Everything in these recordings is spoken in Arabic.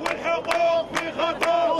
والحقوق في خطر.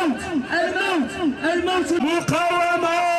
الموت الموت الموت مقاومة.